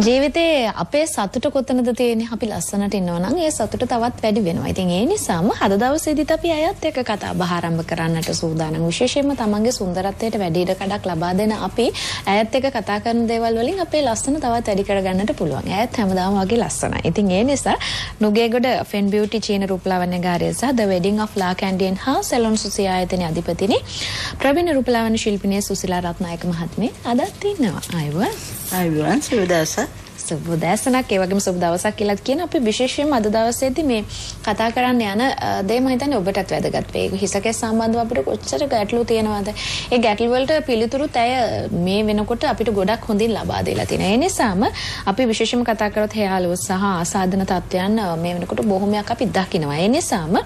ජීවිතේ අපේ සතුට කොතනද තියෙන්නේ අපි ලස්සනට ඉන්නවා නම් ඒ සතුට තවත් වැඩි වෙනවා. ඉතින් ඒ නිසාම අද දවසේදීත් අපි අයත් එක්ක කතා බහ ආරම්භ කරන්නට සූදානම්. විශේෂයෙන්ම තමන්ගේ සුන්දරත්වයට වැඩි ඉඩ කඩක් ලබා දෙන අපි අයත් එක්ක කතා කරන දේවල් වලින් අපේ ලස්සන තවත් වැඩි කරගන්නට පුළුවන්. අයත් හැමදාම වගේ ලස්සනයි. ඉතින් ඒ නිසා නුගේගොඩ ෆෙන් බියුටි චීන රූපලාවන්‍යකාරය සහ The Wedding of La Candian හා සැලොන් සුසි ආයතනයේ අධිපතිනි ප්‍රවීණ රූපලාවන්‍ය ශිල්පිනිය සුසිලා රත්නායක මහත්මිය අදත් ඉන්නවා. ආයුබෝවන්. ආයුබෝවන් සුබදවසක්. සුබ දැසනක් ඒ වගේම සුබ දවසක් කියලා කියන අපි විශේෂයෙන්ම අද දවසේදී මේ කතා කරන්න යන දේ මම හිතන්නේ ඔබටත් වැදගත් වෙයි. හිසකේ සම්බන්ධව අපිට කොච්චර ගැටලු තියෙනවද? ඒ ගැටලු වලට පිළිතුරුත් ඇය මේ වෙනකොට අපිට ගොඩක් හොඳින් ලබා දීලා තියෙනවා. ඒ නිසාම අපි විශේෂයෙන්ම කතා කරොත් හේයාලුව සහ ආසාදන තත්ත්වයන් මේ වෙනකොට බොහොමයක් අපි දකිනවා. ඒ නිසාම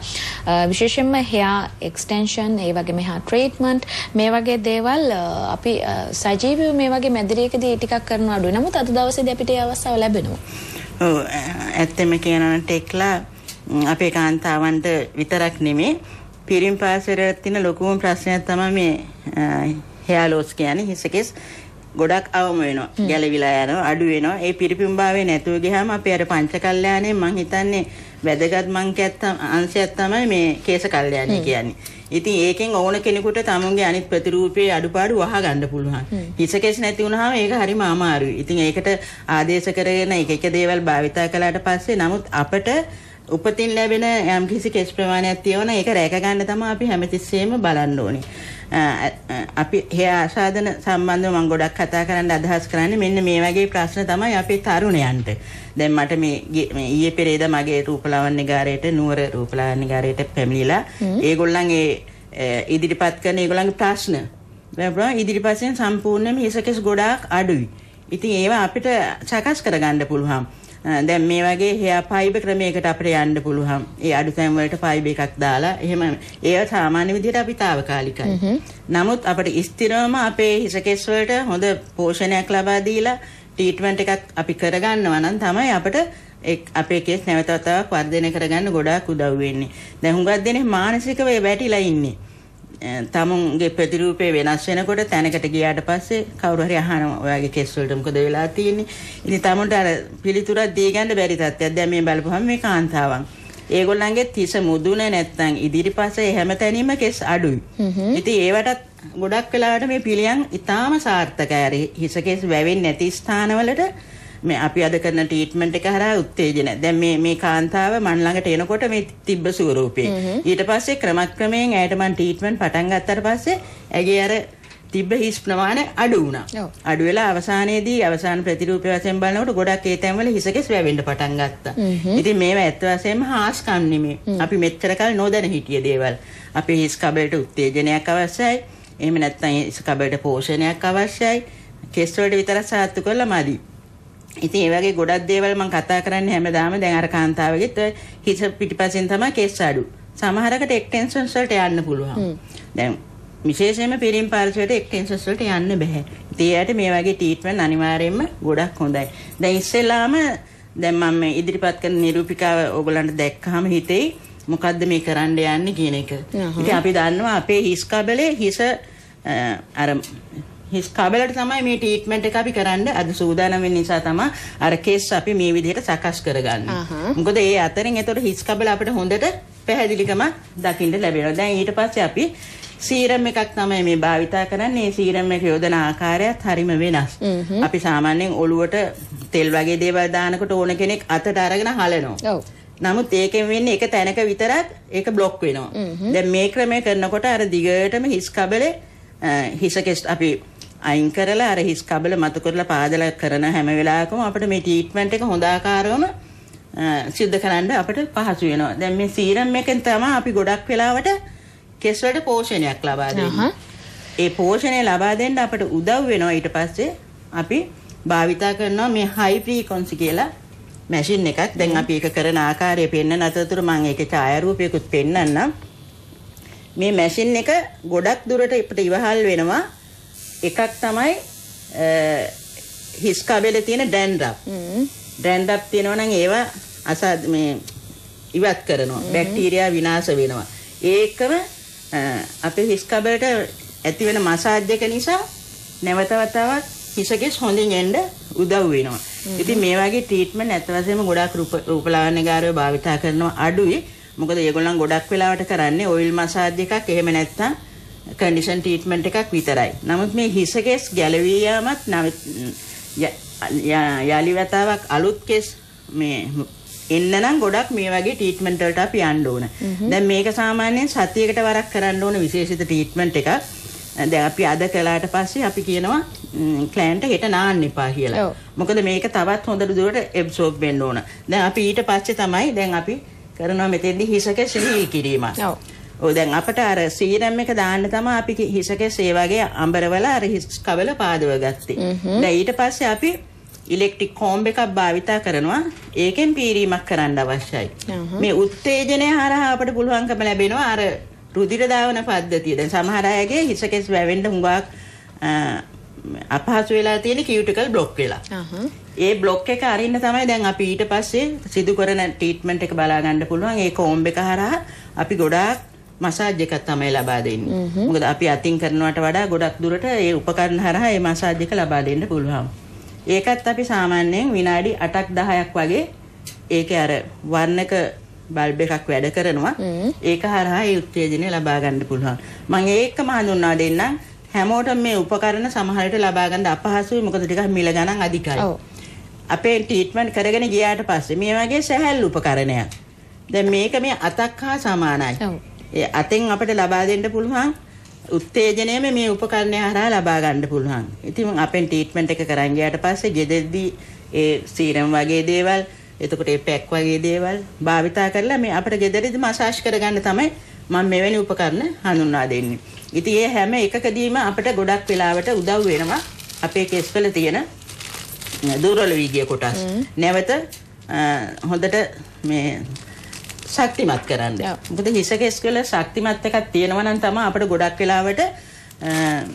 විශේෂයෙන්ම හෙයා එක්ස්ටෙන්ෂන් ඒ වගේම හෙයා ට්‍රීට්මන්ට් මේ වගේ දේවල් අපි සජීවීව මේ වගේ මැදිරියකදී ටිකක් කරනවා අඩුයි. නමුත් අද දවසේදී අපිට ඒ අවස්ථාව ලැබෙනවා. ඔව් ඇත්තම කියනවනම් ටෙක්ලා අපේ කාන්තාවන්ට විතරක් නෙමේ පිරිම් පාසලට තියෙන ලොකුම ප්‍රශ්නයක් තමයි මේ හෙයා ලෝස් කියන්නේ හිසකෙස් ගොඩක් අවම වෙනවා. ගැලවිලා යනවා, අඩු වෙනවා. ඒ පිරිපිම්භාවය නැතුව ගියාම අපි අර පංචකල්යාණය මං හිතන්නේ වැදගත් මංකයක් අංශයක් තමයි මේ කේස කල්යාණය කියන්නේ. ඉතින් ඒකෙන් ඕන කෙනෙකුට තමුන්ගේ අනිත් ප්‍රතිරූපයේ අඩුපාඩු වහ ගන්න පුළුවන්. හිසකෙස් නැති වුනහම ඒක හරිම අමාරුයි. ඉතින් ඒකට ආදේශ කරගෙන එක එක දේවල් භාවිතා කළාට පස්සේ නමුත් අපට උපතින් ලැබෙන යම් කිසි කෙස් ප්‍රමාණයක් තියෙනවා ඒක රැක ගන්න තමයි අපි හැමතිස්සෙම බලන්න ඕනේ. අපි හේ ආසාදන සම්බන්ධව මම ගොඩක් කතා කරන්න අදහස් කරන්නේ මෙන්න මේ වගේ ප්‍රශ්න තමයි අපේ තරුණයන්ට. දැන් මට මේ ඊයේ පෙරේද මගේ රූපලාවන්‍ය ගාරයට නුවර රූපලාවන්‍ය ගාරයට පැමිණිලා ඒගොල්ලන් ඒ ඉදිරිපත් කරන ඒගොල්ලන්ගේ ප්‍රශ්න බබා ඉදිරිපස්සෙන් සම්පූර්ණයෙන්ම හිසකෙස් ගොඩාක් අඩුයි. ඉතින් ඒවා අපිට සකස් කරගන්න පුළුවන්. දැන් මේ වගේ හෙයා ෆයිබර් ක්‍රමයකට අපිට යන්න පුළුවන්. ඒ අඩු තැන් වලට ෆයිබර් එකක් දාලා එහෙම ඒව සාමාන්‍ය විදිහට අපි తాවකාලිකයි. නමුත් අපිට ස්ථිරවම අපේ හිසකෙස් වලට හොඳ පෝෂණයක් ලබා දීලා ට්‍රීට්මන්ට් එකක් අපි කරගන්නවා නම් තමයි අපිට අපේ කේස් නැවත වතාවක් වර්ධනය කරගන්න ගොඩාක් උදව් වෙන්නේ. දැන් හුඟක් දෙනෙක් මානසිකව වැටිලා ඉන්නේ. තමුන්ගේ ප්‍රතිරූපේ වෙනස් වෙනකොට තැනකට ගියාට පස්සේ කවුරු හරි අහනවා ඔයාගේ කෙස් වලට මොකද වෙලා තියෙන්නේ. ඉතින් තමුන්ට අර පිළිතුරක් දී ගන්න බැරි තත්ත්වයක්. දැන් මේ බලපුවම මේ කාන්තාවන්. ඒගොල්ලන්ගේ තිස මුදුන නැත්තම් ඉදිරිපස්සේ හැම තැනීම කෙස් අඩුයි. ඉතින් ඒවටත් ගොඩක් වෙලාවට මේ පිළියම් ඉතාම සාර්ථකයි. අර හිස කෙස් වැවෙන්නේ නැති ස්ථානවලට මේ අපි අද කරන ට්‍රීට්මන්ට් එක හරහා උත්තේජන. දැන් මේ මේ කාන්තාව මන් ළඟට එනකොට මේ තිබ්බ ස්වරූපේ. ඊට පස්සේ ක්‍රමක්‍රමයෙන් ඇයට මන් ට්‍රීට්මන්ට් පටන් ගත්තට පස්සේ ඇගේ අර තිබ්බ හිස් ප්‍රමාණය අඩු වුණා. අඩු වෙලා අවසානයේදී අවසාන ප්‍රතිරූපය වශයෙන් බලනකොට ගොඩක් ඒ තැන්වල හිසකෙස් වැවෙන්න පටන් ගත්තා. ඉතින් මේවා ඇත්ත වශයෙන්ම හාස්කම් නෙමෙයි. අපි මෙච්චර කල් නොදැන හිටිය දේවල්. අපේ හිස් කබලට උත්තේජනයක් අවශ්‍යයි. එහෙම නැත්නම් හිස් කබලට පෝෂණයක් අවශ්‍යයි. කෙස් වලට විතර සාත්තු කරලා මදි. ඉතින් ඒ වගේ ගොඩක් දේවල් මම කතා කරන්නේ හැමදාම දැන් අර කාන්තාවගෙත් හිස පිටිපස්සෙන් තමයි කෙස් අඩු. සමහරකට එක්ටෙන්ෂන්ස් වලට යන්න පුළුවන්. දැන් විශේෂයෙන්ම පිරිම් පාර්ශ්වයට එක්ටෙන්ෂන්ස් වලට යන්න බෑ. ඉතින් ඒයට මේ වගේ ට්‍රීට්මන්ට් අනිවාර්යයෙන්ම ගොඩක් හොඳයි. දැන් ඉස්සෙල්ලාම දැන් මම ඉදිරිපත් කරන නිරූපිකාව ඕගලන්ට දැක්කහම හිතෙයි මොකද්ද මේ කරන්න යන්නේ කියන එක. ඉතින් අපි දන්නවා අපේ හිස් කබලේ හිස අර හිස් කබලට තමයි මේ ට්‍රීට්මන්ට් එක අපි කරන්න අද සූදානම් වෙන්න නිසා තමයි අර කේස් අපි මේ විදිහට සකස් කරගන්නේ. මොකද ඒ අතරින් එතකොට හිස් කබල අපිට හොඳට පැහැදිලිකම දකින්න ලැබෙනවා. දැන් ඊට පස්සේ අපි සීරම් එකක් තමයි මේ භාවිතා කරන්නේ. සීරම් එක යොදන ආකාරයත් හරිම වෙනස්. අපි සාමාන්‍යයෙන් ඔළුවට තෙල් වගේ දේවල් දානකොට ඕන කෙනෙක් අතට අරගෙන හලනවා. නමුත් ඒකෙන් වෙන්නේ එක තැනක විතරක් ඒක බ්ලොක් වෙනවා. දැන් මේ ක්‍රමය කරනකොට අර දිගටම හිස් කබලේ හිස අපි අයින් කරලා අර හිස් කබල මතු කරලා පාදලා කරන හැම වෙලාවකම අපිට මේ ට්‍රීට්මන්ට් එක හොඳ ආකාරවම සිද්ධ කරන්න අපිට පහසු වෙනවා. දැන් මේ සීරම් එකෙන් තමයි අපි ගොඩක් වෙලාවට කෙස් වලට පෝෂණයක් ලබා දෙන්නේ. ඒ පෝෂණය ලබා දෙන්න අපිට උදව් වෙනවා ඊට පස්සේ අපි භාවිතා කරනවා මේ හයි ෆ්‍රීකවන්සි කියලා මැෂින් එකක්. දැන් අපි ඒක කරන ආකාරය පෙන්වන අතරතුර මම ඒකේ ඡායාරූපයකුත් පෙන්වන්නම්. මේ මැෂින් එක ගොඩක් දුරට අපිට ඉවහල් වෙනවා. එකක් තමයි හිස් කබලේ තියෙන ඩැන්ඩ්‍රප්. ඩැන්ඩ්‍රප් තියෙනවා නම් ඒවා අසාද මේ ඉවත් කරනවා. බැක්ටීරියා විනාශ වෙනවා. ඒකම අපේ හිස් කබලට ඇති වෙන මසාජ් එක නිසා නැවත වතාවක් හිසකෙස් හොඳින් එන්න උදව් වෙනවා. ඉතින් මේ වගේ ට්‍රීට්මන්ට් ඇත්ත වශයෙන්ම ගොඩාක් රූප රූපලාවන්‍යකාරයෝ භාවිතා කරනවා අඩුයි. මොකද ඒගොල්ලන් ගොඩක් වෙලාවට කරන්නේ ඔයිල් මසාජ් එකක් එහෙම නැත්නම් කන්ඩිෂන් ට්‍රීට්මන්ට් එකක් විතරයි. නමුත් මේ හිස කෙස් ගැලවී යාමත් යාලි වතාවක් අලුත් කෙස් මේ එන්න නම් ගොඩක් මේ වගේ ට්‍රීට්මන්ට් වලට අපි යන්න ඕන. දැන් මේක සාමාන්‍යයෙන් සතියකට වරක් කරන්න ඕන විශේෂිත ට්‍රීට්මන්ට් එකක්. දැන් අපි අද කළාට පස්සේ අපි කියනවා ක්ලයන්ට් හෙට නාන්න එපා කියලා. මොකද මේක තවත් හොඳට දුරට එබ්සෝබ් වෙන්න ඕන. දැන් අපි ඊට පස්සේ තමයි දැන් අපි කරනවා මෙතෙන්දි හිසක සිහිල් කිරීම. ඔය දැන් අපට අර සීරම් එක දාන්න තමයි අපි හිසකේ ඒ වගේ අඹරවල අර හිස් කවල පාදව ගත්තේ. දැන් ඊට පස්සේ අපි ඉලෙක්ට්‍රික් කෝම්බ එකක් භාවිතා කරනවා ඒකෙන් පීරීමක් කරන්න අවශ්‍යයි. මේ උත්තේජනය හරහා අපට පුළුවන්කම ලැබෙනවා අර රුධිර දාවන පද්ධතිය. දැන් සමහර අයගේ හිසකෙස් වැවෙන්න හුඟක් අපහසු වෙලා තියෙන කියුටිකල් බ්ලොක් වෙලා. ඒ බ්ලොක් එක අරින්න තමයි දැන් අපි ඊට පස්සේ සිදු කරන ට්‍රීට්මන්ට් එක බලා ගන්න පුළුවන්. ඒ කෝම්බ එක හරහා අපි ගොඩාක් මසාජ් එකක් තමයි ලබා දෙන්නේ. මොකද අපි අතින් කරනවට වඩා ගොඩක් දුරට ඒ උපකරණ හරහා ඒ මසාජ් එක ලබා දෙන්න පුළුවන්. ඒකත් අපි සාමාන්‍යයෙන් විනාඩි 8ක් 10ක් වගේ ඒකේ අර වර්ණක බල්බ් එකක් වැඩ කරනවා. ඒක හරහා ඒ උත්තේජනය ලබා ගන්න පුළුවන්. මම ඒකම හඳුන්වා දෙන්නම්. හැමෝටම මේ උපකරණ සමහරට ලබා ගන්න අපහසුයි. මොකද ටිකක් මිල ගණන් අධිකයි. අපේ ට්‍රීට්මන්ට් කරගෙන ගියාට පස්සේ මේ වගේ සැහැල්ලු උපකරණයක්. දැන් මේක මේ අතක් හා සමානයි. ඒ අතෙන් අපිට ලබා දෙන්න පුළුවන් උත්තේජනයම මේ උපකරණය හරහා ලබා ගන්න පුළුවන්. ඉතින් අපෙන් ට්‍රීට්මන්ට් එක කරන් ගියාට පස්සේ ගෙදෙද්දී ඒ සීරම් වගේ දේවල් එතකොට ඒ පැක් වගේ දේවල් භාවිතා කරලා මේ අපිට ගෙදරදී මසාජ් කරගන්න තමයි මම මෙවැනි උපකරණ හඳුන්වා දෙන්නේ. ඉතින් ඒ හැම එකකදීම අපිට ගොඩක් වෙලාවට උදව් වෙනවා අපේ කෙස්වල තියෙන දුර්වල වී ගිය කොටස්. නැවත හොඳට මේ ශක්තිමත් කරන්න. මොකද හිස කෙස් වල ශක්තිමත් එකක් තියෙනවා නම් තමයි අපිට ගොඩක් වෙලාවට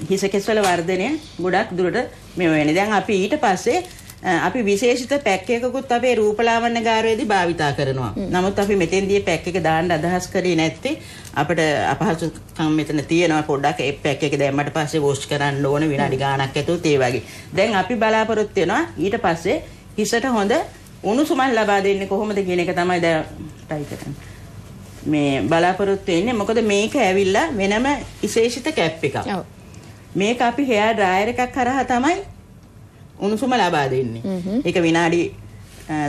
හිස කෙස් වල වර්ධනය ගොඩක් දුරට මේ වෙන්නේ. දැන් අපි ඊට පස්සේ අපි විශේෂිත පැක් එකකුත් අපේ රූපලාවන්‍ය ගාරයේදී භාවිතා කරනවා. නමුත් අපි මෙතෙන්දී පැක් එක දාන්න අදහස් කරේ නැත්තේ අපිට අපහසුකම් මෙතන තියෙනවා පොඩ්ඩක් ඒ පැක් එක දැම්මට පස්සේ වොෂ් කරන්න ඕන විනාඩි ගාණක් ඇතුළත ඒ වගේ. දැන් අපි බලාපොරොත්තු වෙනවා ඊට පස්සේ හිසට හොඳ උණුසුමක් ලබා දෙන්නේ කොහොමද කියන එක තමයි දැන් try කරන්නේ. මේ බලාපොරොත්තු වෙන්නේ මොකද මේක ඇවිල්ලා වෙනම විශේෂිත කැප් එකක්. ඔව්. මේක අපි හෙයාර් ඩ්‍රයර් එකක් කරහා තමයි උණුසුම ලබා දෙන්නේ. ඒක විනාඩි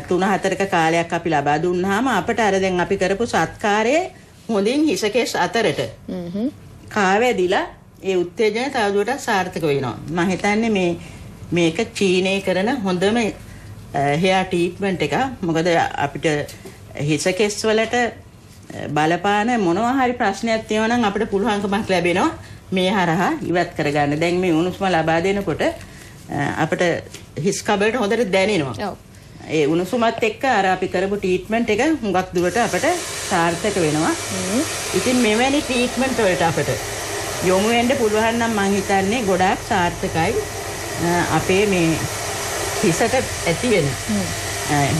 3-4ක කාලයක් අපි ලබා දුන්නාම අපට අර දැන් අපි කරපු සත්කාරයේ හොඳින් හිසකෙස් අතරට කාවැදිලා ඒ උත්තේජනය තවදුරටත් සාර්ථක වෙනවා. මම හිතන්නේ මේ මේක චීනයේ කරන හොඳම හෙයා ට්‍රීට්මන්ට් එක. මොකද අපිට හිස කෙස් වලට බලපාන මොනවා හරි ප්‍රශ්නයක් තියෙනවා නම් අපිට පුළුවන්කමක් ලැබෙනවා මේ හරහා ඉවත් කරගන්න. දැන් මේ උණුසුම ලබා දෙනකොට අපිට හිස් කබලට හොඳට දැනෙනවා. ඒ උණුසුමත් එක්ක අර අපි කරපු ට්‍රීට්මන්ට් එක හුඟක් දුරට අපිට සාර්ථක වෙනවා. ඉතින් මෙවැනි ට්‍රීට්මන්ට් වලට අපිට යොමු වෙන්න පුළුවන් නම් මම හිතන්නේ ගොඩාක් සාර්ථකයි. අපේ මේ හිසට ඇති වෙන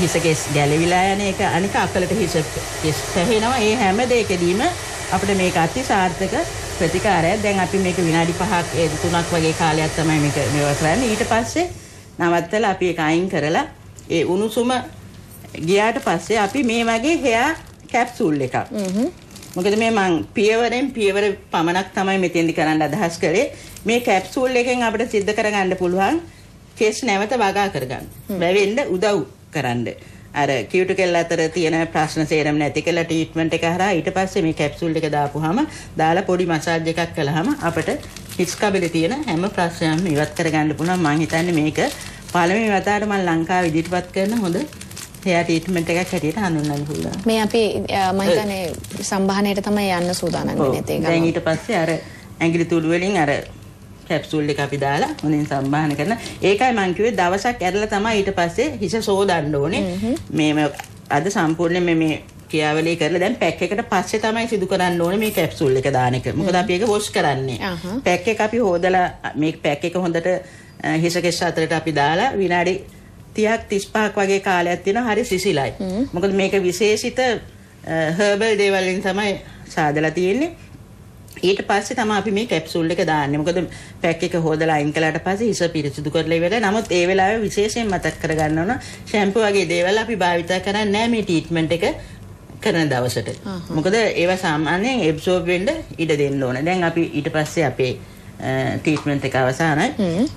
හිසකෙස් ගැලවිලා යන එක අනික අකලට හිස කෙස් පැහෙනවා. ඒ හැම දෙයකදීම අපිට මේක අති සාර්ථක ප්‍රතිකාරයක්. දැන් අපි මේක විනාඩි 5ක් ඒ 3ක් වගේ කාලයක් තමයි මේක මේවා කරන්නේ. ඊට පස්සේ නවත්තලා අපි ඒක අයින් කරලා ඒ උණුසුම ගියාට පස්සේ අපි මේ වගේ හෙයා කැප්සූල් එකක්. මොකද මේ මං පියවරෙන් පියවර පමණක් තමයි මෙතෙන්දි කරන්න අදහස් කරේ. මේ කැප්සූල් එකෙන් අපිට සිද්ධ කරගන්න පුළුවන් කෙස් නැවත වගා කරගන්න. වැවෙන්න උදව් කරන්න. අර කියුටිකල් අතර තියෙන ප්‍රශ්න සේරම නැති කළා ට්‍රීට්මන්ට් එක හරහා ඊට පස්සේ මේ කැප්සූල් එක දාපුවාම දාලා පොඩි මසාජ් එකක් කළාම අපිට හිස් කබලේ තියෙන හැම ප්‍රශ්නයක්ම ඉවත් කරගන්න පුළුවන් මම හිතන්නේ මේක පළවෙනි වතාවට මම ලංකාවේ ඉදිරිපත් කරන හොඳ හෙයා ට්‍රීට්මන්ට් එකක් හැටියට හඳුන්වන්න පුළුවන්. මේ අපි මම හිතන්නේ සම්භාහණයට තමයි යන්න සූදානම් වෙන්නේ ඒක. දැන් ඊට පස්සේ අර ඇඟිලි තුඩු වලින් අර කැප්සූල් එක අපි දාලා හොඳින් සම්බාහන කරන. ඒකයි මං කිව්වේ දවසක් ඇරලා තමයි ඊට පස්සේ හිස සෝදන්න ඕනේ. මේ අද සම්පූර්ණයෙන් මේ ක්‍රියාවලිය කරලා දැන් පැක් එකට පස්සේ තමයි සිදු කරන්න ඕනේ මේ කැප්සූල් එක දාන එක. මොකද අපි ඒක වොෂ් කරන්නේ. පැක් එක අපි හොදලා මේ පැක් එක හොඳට හිස කෙස් අතරට අපි දාලා විනාඩි 30ක් 35ක් වගේ කාලයක් තියෙනවා හරි සිසිලයි. මොකද මේක විශේෂිත හර්බල් දේවල් වලින් තමයි සාදලා තියෙන්නේ. ඊට පස්සේ තමයි අපි මේ කැප්සූල් එක දාන්නේ. මොකද පැක් එක හොදලා අයින් කළාට පස්සේ හිස පිරිසිදු කරලා ඉවරයි. නමුත් ඒ වෙලාවේ විශේෂයෙන් මතක් කරගන්න ඕන ෂැම්පූ වගේ දේවල් අපි භාවිතා කරන්නේ නැහැ මේ ට්‍රීට්මන්ට් එක කරන දවසට. මොකද ඒවා සාමාන්‍යයෙන් එබ්සෝබ් වෙන්න ඉඩ දෙන්න ඕන. දැන් අපි ඊට පස්සේ අපේ ට්‍රීට්මන්ට් එක අවසానයි.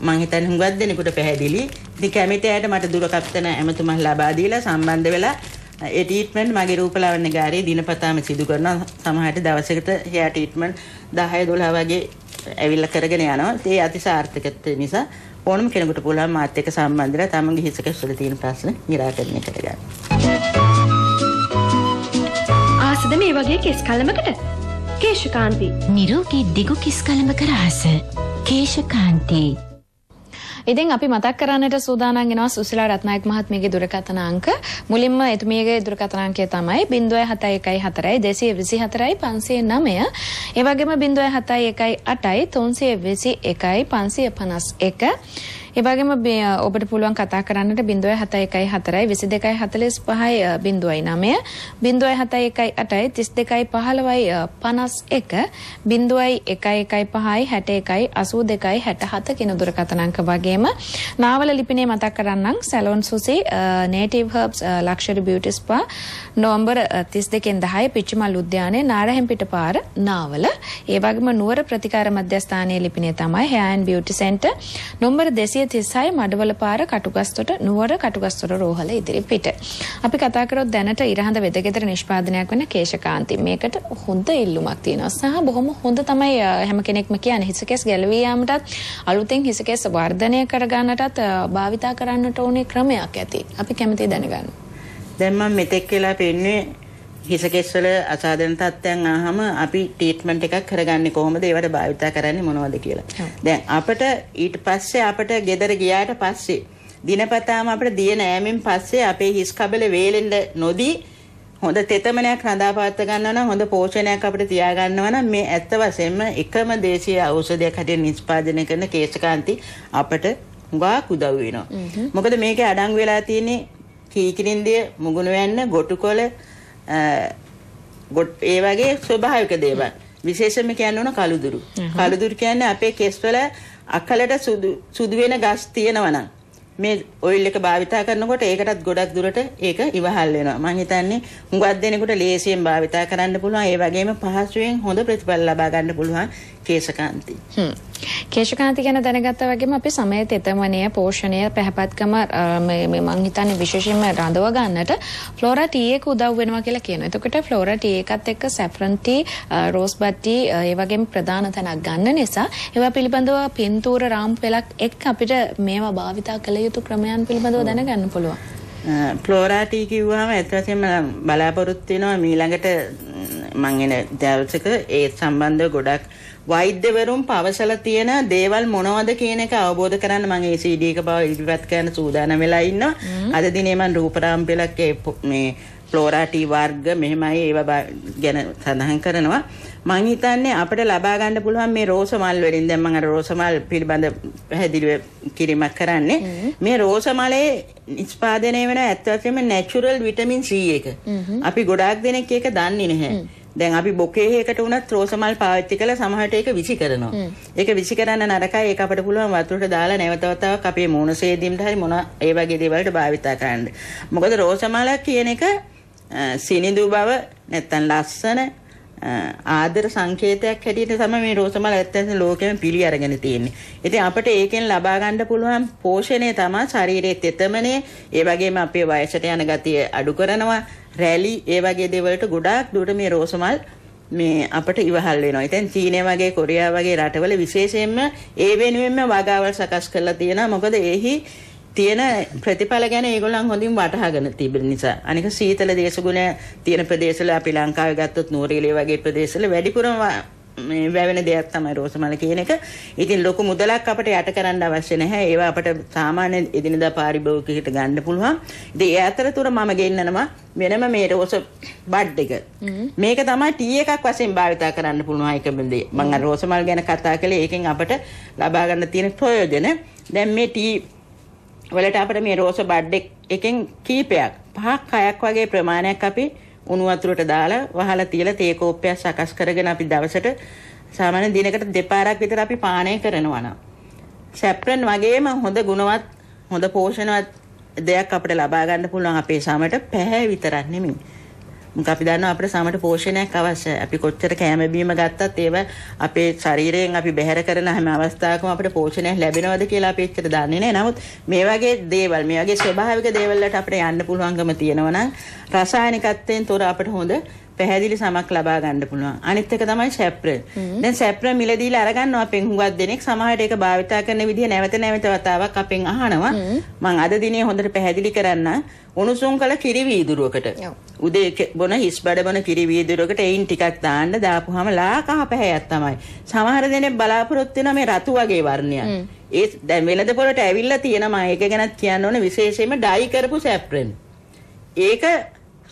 මම හිතන්නේ හුඟක් දෙනෙකුට පැහැදිලි. ඉතින් කැමති අයට මට දුරකථන ඇමතුමක් ලබා දීලා සම්බන්ධ වෙලා ඒ ට්‍රීට්මන්ට් මගේ රූපලාවන්‍ය ගාරේ දිනපතාම සිදු කරනවා. සමහරට දවසකට හෙයා ට්‍රීට්මන්ට් 10 12 වගේ ඇවිල්ලා කරගෙන යනවා. ඒ අතිසාර්ථකත්වය නිසා ඕනම කෙනෙකුට පුළුවන් මාත් එක්ක සම්බන්ධ වෙලා තමන්ගේ හිස කැස්සවල තියෙන ප්‍රශ්න निराකරණය කරගන්න. ආසද මේ වගේ කෙස් කලමකට? කේශකාන්ති. නිරෝගී දිගු කිස් කලඹ කරාස. කේශකාන්ති. ඉතින් අපි මතක් කරන්නට සූදානම් වෙනවා සුසිලා රත්නායක මහත්මියගේ දුරකථන අංක. මුලින්ම එතුමියගේ දුරකථන අංකය තමයි 07114 224යි 509. ඒ වගේම 071 8යි 321යි 551. ඒ වගේම ඔබට පුළුවන් කතා කරන්නට 071 4යි 22යි 45යි 09 071 8යි 32යි 15යි 51 011 5යි 61යි 82යි 67 කින දුරකථන අංක වගේම නාවල ලිපිනේ මතක් කරන්නම්. Salon Susi native herbs luxury beauty spa November 32 10 පිච්චමල් උද්‍යානයේ නාරහෙම්පිට පාර නාවල. ඒ වගේම නුවර ප්‍රතිකාර මධ්‍යස්ථානයේ ලිපිනේ තමයි hair and beauty center. නොම්බර 200 236 Madawala පාර කටුගස්තොට නුවර කටුගස්තොට රෝහල ඉදිරි පිට. අපි කතා කරොත් දැනට ඉරහඳ වෙදගෙදර නිෂ්පාදනයක් වෙන කේශකාන්ති. මේකට හොඳ ඉල්ලුමක් තියෙනවා. සහ බොහොම හොඳ තමයි හැම කෙනෙක්ම කියන්නේ හිසකෙස් ගැලවී යාමටත් අලුතෙන් හිසකෙස් වර්ධනය කරගන්නටත් භාවිතා කරන්නට ඕනේ ක්‍රමයක් ඇති. අපි කැමතියි දැනගන්න. දැන් මම මෙතෙක් වෙලා පෙන්නුවේ හිසකෙස්වල අසාධන තත්ත්වයන් ආවම අපි ට්‍රීට්මන්ට් එකක් කරගන්නේ කොහොමද ඒවට භාවිතා කරන්නේ මොනවද කියලා. දැන් අපිට ඊට පස්සේ අපිට ගෙදර ගියාට පස්සේ දිනපතාම අපිට දිය නෑමෙන් පස්සේ අපේ හිස් කබල වේලෙන්න නොදී හොඳ තෙතමනයක් රඳාපවත්ව ගන්නවා නම් හොඳ පෝෂණයක් අපිට තියා ගන්නවා නම් මේ ඇත්ත වශයෙන්ම එකම දේශීය ඖෂධයක් හැටියට නිෂ්පාදනය කරන කේශකාන්ති අපිට හුඟක් උදව් වෙනවා. මොකද මේකේ අඩංගු වෙලා තියෙන්නේ කීකිරින්දිය, මුගුණ වැන්න, ගොටුකොළ ඒ වගේ ස්වභාවික දේවල්. විශේෂයෙන්ම කියන්න ඕන කළුදුරු. කළුදුරු කියන්නේ අපේ කෙස්වල අකලට සුදු සුදු වෙන ගස් තියෙනවා නම් මේ ඔයිල් එක භාවිතා කරනකොට ඒකටත් ගොඩක් දුරට ඒක ඉවහල් වෙනවා. මම හිතන්නේ හුඟක් දෙනෙකුට ලේසියෙන් භාවිතා කරන්න පුළුවන්. ඒ වගේම පහසුවෙන් හොඳ ප්‍රතිඵල ලබා ගන්න පුළුවන් කේශකාන්ති. හ්ම්. කේශකාන්ති ගැන දැනගත්තා වගේම අපි සමය තෙතමනය පෝෂණය පැහැපත්කම මේ මං හිතන්නේ විශේෂයෙන්ම රඳව ගන්නට ෆ්ලෝරා ටී එක උදව් වෙනවා කියලා කියනවා. එතකොට ෆ්ලෝරා ටී එකත් එක්ක saffron tea, rose bud tea ඒ වගේම ප්‍රධාන තැනක් ගන්න නිසා ඒවා පිළිබඳව පින්තූර රාම් පෙලක් එක්ක අපිට මේවා භාවිතා කළ යුතු ක්‍රමයන් පිළිබඳව දැනගන්න පුළුවන්. ෆ්ලෝරා ටී කිව්වම ඇත්ත වශයෙන්ම බලාපොරොත්තු වෙනවා මීළඟට මං එන දවසක ඒ සම්බන්ධව ගොඩක් වෛද්‍යවරුන් පවසලා තියෙන දේවල් මොනවද කියන එක අවබෝධ කරන්න මම ඒ CD එක බව ඉදිරිපත් කරන්න සූදානම් වෙලා ඉන්නවා. අද දිනේ මම රූපරාම් පෙළක් මේ ෆ්ලෝරා ටී වර්ග මෙහෙමයි ඒවා ගැන සඳහන් කරනවා. මං හිතන්නේ අපිට ලබා ගන්න පුළුවන් මේ රෝස මල් වලින් දැන් මම අර රෝස මල් පිළිබඳ පැහැදිලිව කිරීමක් කරන්නේ. මේ රෝස මලේ නිෂ්පාදනය වෙන ඇත්ත වශයෙන්ම නැචරල් විටමින් C එක. අපි ගොඩාක් දෙනෙක් ඒක දන්නේ නැහැ. දැන් අපි බොකේහයකට වුණත් රෝසමල් පාවිච්චි කළා සමහරට ඒක විසි කරනවා. ඒක විසි කරන්න නරකයි. ඒක අපිට පුළුවන් වතුරට දාලා නැවත වතාවක් අපේ මූණ සේදීමට හරි මොන ඒ වගේ දේවල්ට භාවිතා කරන්න. මොකද රෝසමලක් කියන එක සිනිඳු බව නැත්තම් ලස්සන ආදර සංකේතයක් හැටියට තමයි මේ රෝසමල ඇත්තටම ලෝකෙම පිළි අරගෙන තියෙන්නේ. ඉතින් අපිට ඒකෙන් ලබා ගන්න පුළුවන් පෝෂණය තමයි ශරීරයේ තෙතමනේ, ඒ වගේම අපේ වයසට යන ගතිය අඩු කරනවා. රැලි ඒ වගේ දේවල්ට ගොඩාක් දුරට මේ රෝසමල් මේ අපට ඉවහල් වෙනවා. ඉතින් චීනය වගේ කොරියාව වගේ රටවල විශේෂයෙන්ම ඒ වෙනුවෙන්ම වගාවල් සකස් කරලා තියෙනවා. මොකද එහි තියෙන ප්‍රතිඵල ගැන ඒගොල්ලන් හොඳින් වටහාගෙන තිබෙන නිසා. අනික සීතල දේශගුණ තියෙන ප්‍රදේශවල අපි ලංකාවේ ගත්තොත් නූරියලේ වගේ ප්‍රදේශවල වැඩිපුරම මේ වැවෙන දෙයක් තමයි රෝසමල කියන එක. ඉතින් ලොකු මුදලක් අපිට යට කරන්න අවශ්‍ය නැහැ. ඒවා අපිට සාමාන්‍ය එදිනදා පාරිභෝගිකයට ගන්න පුළුවන්. ඉතින් ඒ අතරතුර මම ගෙන්නනවා වෙනම මේ රෝස බඩ් එක. මේක තමයි ටී එකක් වශයෙන් භාවිතා කරන්න පුළුවන් එකම දේ. මම රෝසමල් ගැන කතා කළේ ඒකෙන් අපිට ලබා ගන්න තියෙන ප්‍රයෝජන. දැන් මේ ටී වලට අපිට මේ රෝස බඩ් එකෙන් කීපයක් පහක් හයක් වගේ ප්‍රමාණයක් අපි උණු වතුරට දාලා වහලා තියලා තේ කෝප්පයක් සකස් කරගෙන අපි දවසට සාමාන්‍ය දිනකට දෙපාරක් විතර අපි පානය කරනවා නම් සැප්‍රන් වගේම හොඳ ගුණවත් හොඳ පෝෂණවත් දෙයක් අපිට ලබා ගන්න පුළුවන් අපේ සමට පැහැ විතරක් නෙමෙයි. මොකද අපි දන්නවා අපිට සමට පෝෂණයක් අවශ්‍යයි. අපි කොච්චර කැම බීම ගත්තත් ඒව අපේ ශරීරයෙන් අපි බැහැර කරන හැම අවස්ථාවකම අපිට පෝෂණයක් ලැබෙනවද කියලා අපි එච්චර දන්නේ නැහැ. නමුත් මේ වගේ දේවල්, මේ වගේ ස්වභාවික දේවල් වලට අපිට යන්න පුළුවන්කම තියෙනවා නම් රසායනිකත්වයෙන් තොර අපිට හොඳ පැහැදිලි සමක් ලබා ගන්න පුළුවන්. අනිත් එක තමයි සැප්‍රල්. දැන් සැප්‍රල් මිලදීලා අරගන්නවා අපෙන් හුඟක් දෙනෙක් සමහරට ඒක භාවිතා කරන විදිහ නැවත නැවත වතාවක් අපෙන් අහනවා. මම අද දිනේ හොඳට පැහැදිලි කරන්න උණුසුම් කළ කිරි වීදුරුවකට. උදේ බොන හිස් බඩ බොන කිරි වීදුරුවකට එයින් ටිකක් දාන්න දාපුවාම ලා කහ පැහැයක් තමයි. සමහර දෙනෙක් බලාපොරොත්තු වෙනවා මේ රතු වගේ වර්ණයක්. ඒ දැන් වෙනද පොළට ඇවිල්ලා තියෙනවා ඒක ගැනත් කියන්න ඕනේ විශේෂයෙන්ම ඩයි කරපු සැප්‍රෙන්. ඒක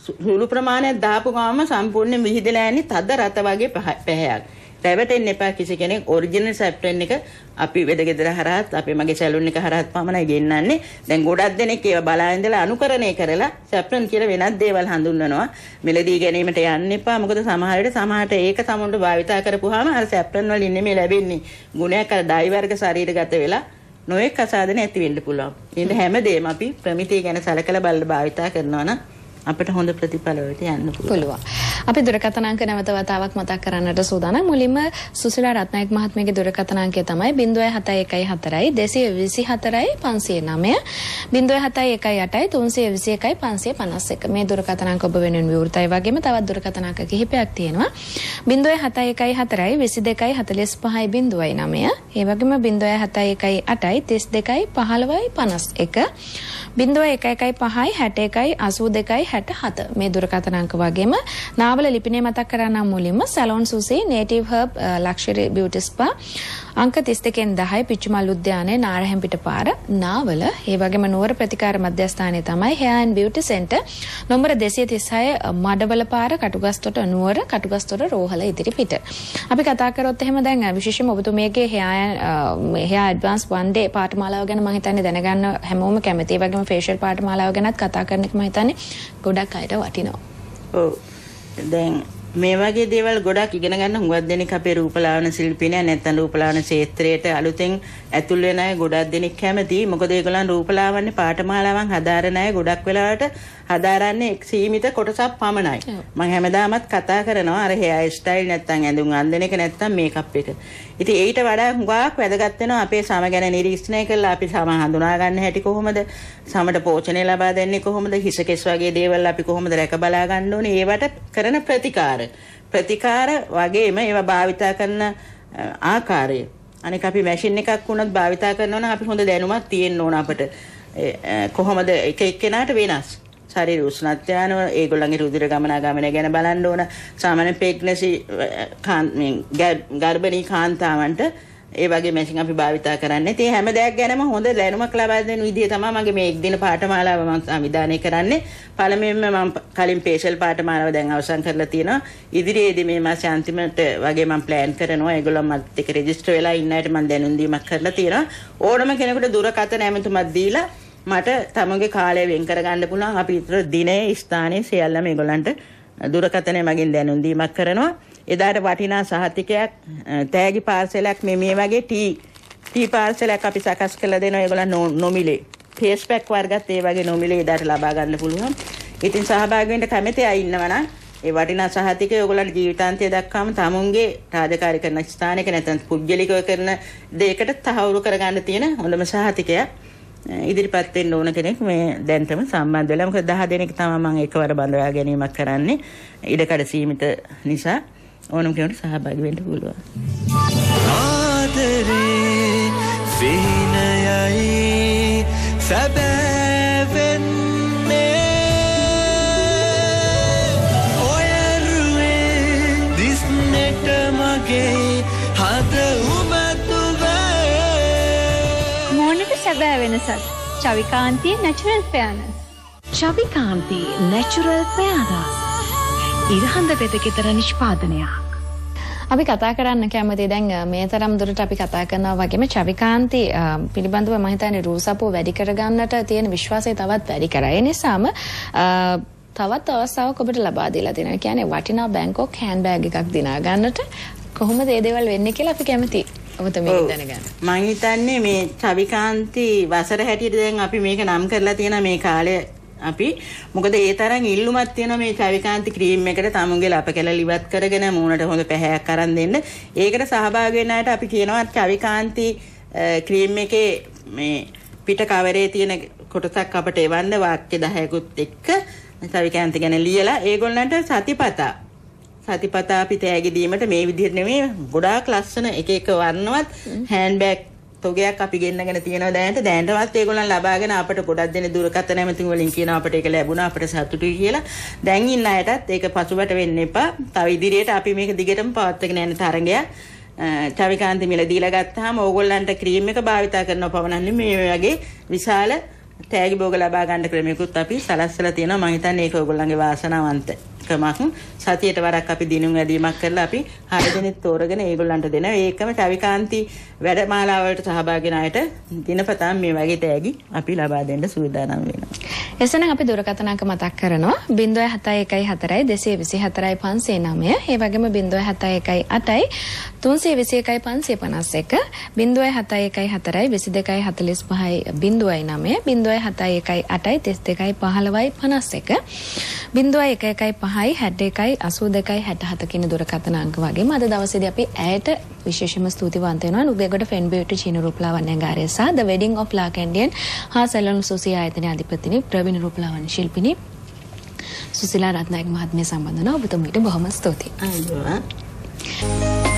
සුළු ප්‍රමාණයක් දාපු ගාම සම්පූර්ණයෙන් විහිදලා යන්නේ තද රත වගේ පැහැයක්. රැවටෙන්න එපා කිසි කෙනෙක් ඔරිජිනල් සැප්ටෙන් එක අපි වෙදගෙදර හරහත් අපි මගේ සැලුන් එක හරහත් පමණයි ගෙන්නන්නේ. දැන් ගොඩක් දෙනෙක් ඒවා බලා ඉඳලා අනුකරණය කරලා සැප්ටන් කියලා වෙනත් දේවල් හඳුන්වනවා. මෙලදී ගැනීමට යන්න එපා. මොකද සමහර විට සමහරට ඒක සමුන්ට භාවිතා කරපුවාම අර සැප්ටන් වලින් නෙමෙයි ලැබෙන්නේ. ගුණයක් අර ඩයි වර්ග ශරීරගත වෙලා නොයෙක් අසාධන ඇති වෙන්න පුළුවන්. ඉතින් හැමදේම අපි ප්‍රමිතිය ගැන සලකලා බලලා භාවිතා කරනවා නම් අපිට හොඳ ප්‍රතිඵලවලට යන්න පුළුවන්. අපි දුරකථන අංක නැවත වතාවක් මතක් කරන්නට සූදානම්. මුලින්ම සුසිලා රත්නායක මහත්මියගේ දුරකථන අංකය තමයි 07114 224 509 071 321 551. මේ දුරකථන අංක ඔබ වෙනුවෙන් විවෘතයි වගේම තවත් දුරකථන අංක කිහිපයක් තියෙනවා. 07114 22 45 0.9. ඒ වගේම 071 8 32 15 51 0115 61 82 67 මේ දුරකථන අංක වගේම නාවල ලිපිනේ මතක් කරන්නම් මුලින්ම salon Susi native herb luxury beauty spa අංක 32න් 10 පිච්චමල් උද්‍යානයේ නාරහැම්පිට පාර නාවල ඒ වගේම නුවර ප්‍රතිකාර මධ්‍යස්ථානයේ තමයි hair and beauty center number 236 Madawala පාර කටුගස්තොට නුවර කටුගස්තොට රෝහල ඉදිරි පිට අපි කතා කරොත් එහෙම දැන් විශේෂයෙන්ම ඔබතුමියගේ hair hair advance one day පාඨමාලාව ගැන මම හිතන්නේ දැනගන්න හැමෝම කැමතියි. ඒ වගේම facial පාඨමාලාව ගැනත් කතා කරන එක මම හිතන්නේ ගොඩක් අයට වටිනවා. ඔව්. දැන් මේ වගේ දේවල් ගොඩක් ඉගෙන ගන්න හුඟක් දෙනෙක් අපේ රූපලාවන ශිල්පිනිය නැත්නම් රූපලාවන ක්ෂේත්‍රයට අලුතෙන් ඇතුල් වෙන අය ගොඩක් දෙනෙක් කැමතියි. මොකද ඒගොල්ලන් රූපලාවන්‍ය පාඨමාලාවන් හදාරන අය ගොඩක් වෙලාවට හදාරන්නේ එක් සීමිත කොටසක් පමණයි. මම හැමදාමත් කතා කරනවා අර හෙයර් ස්ටයිල් නැත්නම් ඇඳුම් අඳින එක නැත්නම් මේකප් එක. ඉතින් ඊට වඩා හුඟක් වැදගත් වෙනවා අපේ සම ගැන නිරීක්ෂණය කරලා අපි සම හඳුනා ගන්න හැටි කොහොමද? සමට පෝෂණය ලබා දෙන්නේ කොහොමද? හිසකෙස් වගේ දේවල් අපි කොහොමද රැක බලා ගන්න ඕනේ? ඒවට කරන ප්‍රතිකාර. ප්‍රතිකාර වගේම ඒවා භාවිතා කරන ආකාරය. අනික අපි මැෂින් එකක් වුණත් භාවිතා කරනවා නම් අපි හොඳ දැනුමක් තියෙන්න ඕන අපිට. කොහොමද එක එක්කෙනාට වෙනස්. ශරීර උෂ්ණත්වය අනුව ඒගොල්ලන්ගේ රුධිර ගමනාගමනය ගැන බලන්න ඕන සාමාන්‍ය ප්‍රෙග්නසි ගර්භණී කාන්තාවන්ට ඒ වගේ මැෂින් අපි භාවිතා කරන්නේ. ඉතින් හැම දෙයක් ගැනම හොඳ දැනුමක් ලබා දෙන විදිය තමයි මගේ මේ එක් දින පාඨමාලාව මම සංවිධානය කරන්නේ. පළමුවෙන්ම මම කලින් පේෂල් පාඨමාලාව දැන් අවසන් කරලා තියෙනවා. ඉදිරියේදී මේ මාසේ අන්තිමට වගේ මම ප්ලෑන් කරනවා. ඒගොල්ලෝ මත් එක්ක රෙජිස්ටර් වෙලා ඉන්න අයට මම දැනුම් දීමක් කරලා තියෙනවා. ඕනම කෙනෙකුට දුරකථන ඇමතුමක් දීලා මට තමගේ කාලය වෙන් කරගන්න පුළුවන් අපි විතර දිනේ ස්ථානයේ සියල්ලම ඒගොල්ලන්ට දුරකථනය මගින් දැනුම් දීමක් කරනවා. එදාට වටිනා සහතිකයක් තෑගි පාර්සලයක් මේ මේ වගේ ටී ටී පාර්සලයක් අපි සකස් කරලා දෙනවා ඒගොල්ලන් නොමිලේ. ෆේස් පැක් වර්ගත් ඒ වගේ නොමිලේ එදාට ලබා ගන්න පුළුවන්. ඉතින් සහභාගී වෙන්න කැමති අය ඉන්නවනම් ඒ වටිනා සහතිකය ඔයගොල්ලන්ට ජීවිතාන්තය දක්වාම තමුන්ගේ රාජකාරී කරන ස්ථානයක නැත්නම් පුද්ගලිකව කරන දෙයකට තහවුරු කරගන්න තියෙන හොඳම සහතිකයක්. ඉදිරිපත් වෙන්න ඕන කෙනෙක් මේ දැන්ටම සම්බන්ධ වෙලා. මොකද 10 දෙනෙක් තමයි මම එකවර බඳවා ගැනීමක් කරන්නේ. ඉඩකඩ සීමිත නිසා ඕනම කෙනෙකුට සහභාගී වෙන්න පුළුවන්. ආදරේ සිහිනයයි සැබෑවෙන්නේ. ඔයරුවේ දිස්නෙට මගේ සැබෑ වෙනසක්. චවිකාන්තිය නැචුරල් පෑනස්. චවිකාන්ති නැචුරල් පෑනස්. ඉරහඳ වෙදගෙදර නිෂ්පාදනයක්. අපි කතා කරන්න කැමති දැන් මේ තරම් දුරට අපි කතා කරනවා වගේම චවිකාන්ති පිළිබඳව මම හිතන්නේ රූසපුව වැඩි කරගන්නට තියෙන විශ්වාසය තවත් වැඩි කරා. ඒ නිසාම තවත් අවස්ථාවක් ඔබට ලබා දීලා තියෙනවා. කියන්නේ වටිනා බැංකොක් හෑන්ඩ් බෑග් එකක් දිනා ගන්නට කොහොමද ඒ දේවල් වෙන්නේ කියලා අපි කැමති ඔබතුමිය ඔව්. දැනගන්න. මං හිතන්නේ මේ චවිකාන්ති වසර හැටියට දැන් අපි මේක නම් කරලා තියෙන මේ කාලය අපි මොකද ඒ තරම් ඉල්ලුමක් තියෙනවා මේ චවිකාන්ති ක්‍රීම් එකට තමුන්ගේ ලප කැලල ඉවත් කරගෙන මූණට හොඳ පැහැයක් අරන් දෙන්න. ඒකට සහභාගී වෙන අයට අපි කියනවා චවිකාන්ති ක්‍රීම් එකේ මේ පිට කවරේ තියෙන කොටසක් අපට එවන්න වාක්‍ය 10කුත් එක්ක චවිකාන්ති ගැන ලියලා ඒගොල්ලන්ට සතිපතා සතිපතා අපි තෑගි දීමට මේ විදිහට නෙමෙයි ගොඩාක් ලස්සන එක එක වර්ණවත් හෑන්ඩ් බෑග් තොගයක් අපි ගෙන්නගෙන තියෙනවා දැනට. දැනටවත් ඒගොල්ලන් ලබාගෙන අපට ගොඩක් දෙන දුරකථන නැමැති වලින් කියනවා අපට ඒක ලැබුණා අපට සතුටුයි කියලා. දැන් ඉන්න අයටත් ඒක පසුබට වෙන්න එපා. තව ඉදිරියට අපි මේක දිගටම පවත්වාගෙන යන තරගයක්. චවිකාන්ති මිල දීලා ගත්තාම ඕගොල්ලන්ට ක්‍රීම් එක භාවිතා කරනවා පවණන්නේ මේ වගේ විශාල තෑගි භෝග ලබා ගන්න ක්‍රමයකුත් අපි සලස්සලා තියෙනවා. මම හිතන්නේ ඒක ඔයගොල්ලන්ගේ වාසනාවන්ත ක්‍රමක්. සතියට වරක් අපි දිනුම් වැඩිමක් කරලා අපි හය දෙනෙක් තෝරගෙන ඒගොල්ලන්ට දෙනවා ඒකම චවිකාන්ති වැඩමාලාවලට සහභාගී වෙන අයට දිනපතා මේ වගේ තෑගි අපි ලබා දෙන්න සූදානම් වෙනවා. එසනම් අපි දුරකථන අංක මතක් කරනවා. 071 224 509 ඒ වගේම 071 8යි 321 551 071 4 22 45යි 09 071 8යි 32යි 15යි 51 011 5යි 61යි 82යි 67 කියන දුරකථන අංක වගේම අද දවසේදී අපි ඇයට විශේෂම ස්තුතිවන්ත වෙනවා. නුගේගොඩ ෆෙන් බියුටි චීන රූපලාවන්‍යකාරය සහ ද වෙඩින් ඔෆ් ලාකැන්ඩියන් හා සැලොන් සොසිය ආයතනයේ අධිපතිනි ප්‍රවීණ රූපලාවන්‍ය ශිල්පිනි සුසිලා රත්නායක මහත්මිය සම්බන්ධ වෙනවා. ඔබතුමීට බොහොම ස්තුතියි. අයියෝ